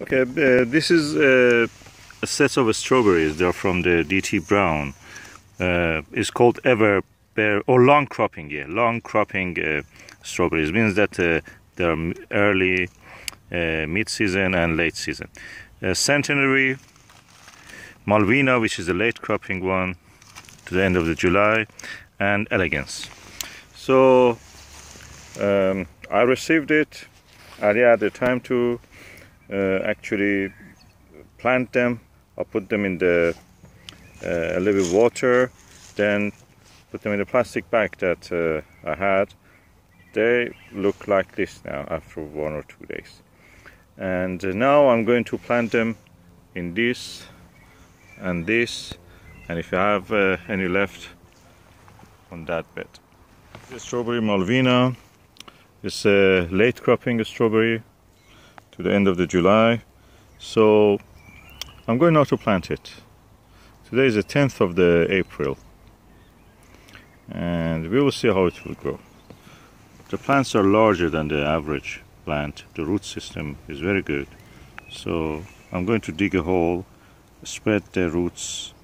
Okay, uh, this is uh, a set of strawberries. They're from the DT Brown. Uh, it's called Ever Bear or long cropping. Yeah, long cropping uh, strawberries means that uh, they're early, uh, mid-season, and late season. Centenary, Malwina, which is the late cropping one, to the end of the July, and Elegance. So um, I received it. I had the time to actually plant them I put them in the uh, a little bit water then put them in the plastic bag that uh, I had. They look like this now after one or two days. And uh, now I'm going to plant them in this and this and if you have uh, any left on that bed. The strawberry Malwina is a late cropping strawberry to the end of the July. So I'm going now to plant it. Today is the 10th of the April and we will see how it will grow. The plants are larger than the average plant. The root system is very good. So I'm going to dig a hole, spread the roots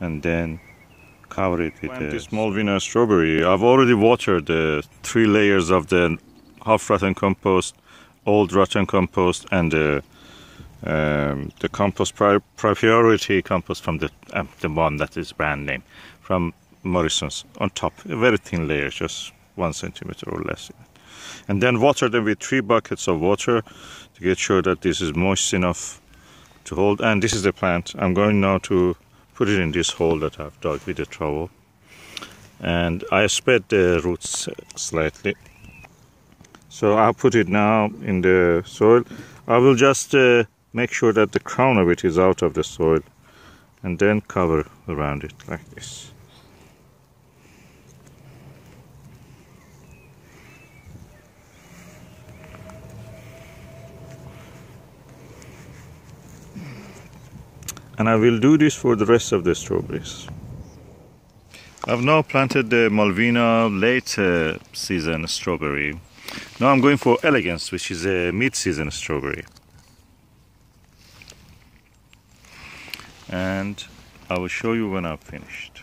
and then cover it with a small Malwina strawberry. I've already watered the three layers of the half rotten compost old rotten compost and the um, the compost priority compost from the uh, the one that is brand name from Morrison's on top, a very thin layer, just one centimeter or less. And then water them with three buckets of water to get sure that this is moist enough to hold. And this is the plant. I'm going now to put it in this hole that I've dug with a trowel. And I spread the roots slightly so I'll put it now in the soil. I will just uh, make sure that the crown of it is out of the soil and then cover around it like this. And I will do this for the rest of the strawberries. I've now planted the Malwina late uh, season strawberry now I'm going for Elegance, which is a mid-season strawberry. And I will show you when I've finished.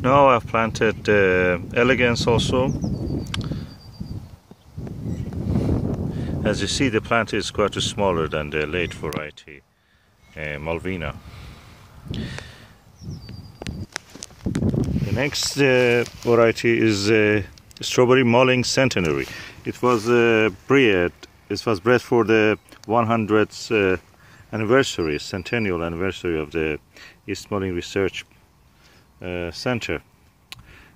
Now I've planted uh, Elegance also. As you see, the plant is quite smaller than the late variety, uh, Malwina. The next uh, variety is uh, strawberry Malling centenary. It was uh, bred. It was bred for the 100th uh, anniversary, centennial anniversary of the East Malling Research uh, Center.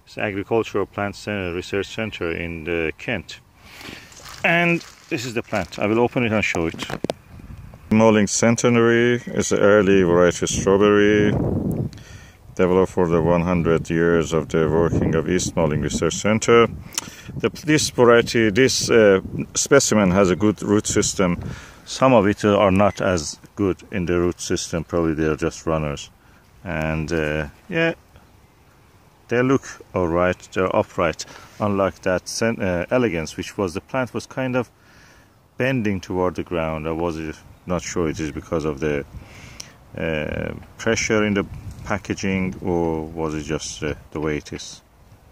It's an agricultural plant center, research center in uh, Kent. And this is the plant. I will open it and show it. Malling centenary is an early variety strawberry developed for the 100 years of the working of East Malling Research Center. The, this variety, this uh, specimen has a good root system. Some of it are not as good in the root system, probably they are just runners. And uh, yeah, they look alright, they're upright, unlike that uh, elegance, which was the plant was kind of bending toward the ground. I was not sure it is because of the uh, pressure in the packaging or was it just uh, the way it is?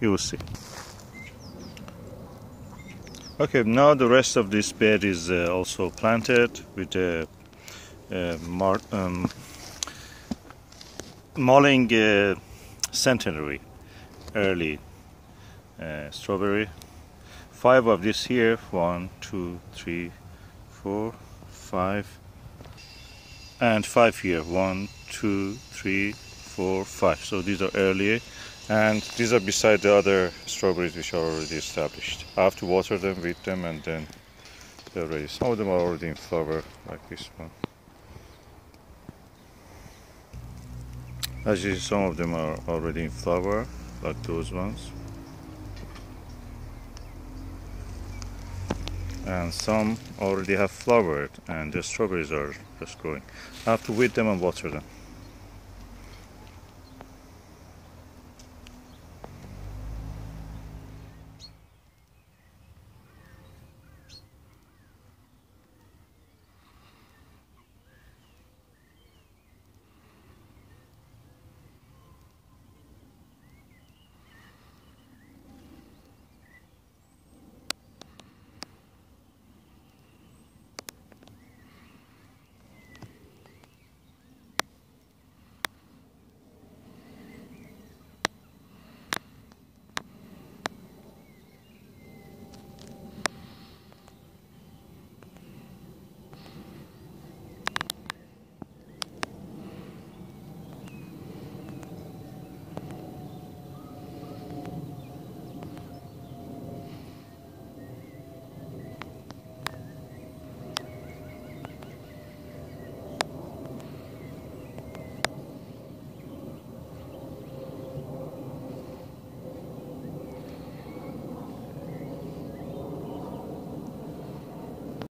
You will see. Okay, now the rest of this bed is uh, also planted with the uh, um, Malling uh, centenary early uh, strawberry. Five of this here, one, two, three, four, five, and five here, one, two, three, four, five. So these are early and these are beside the other strawberries which are already established. I have to water them, weed them and then they're ready. Some of them are already in flower like this one. As you see some of them are already in flower like those ones. and some already have flowered and the strawberries are just growing. I have to weed them and water them.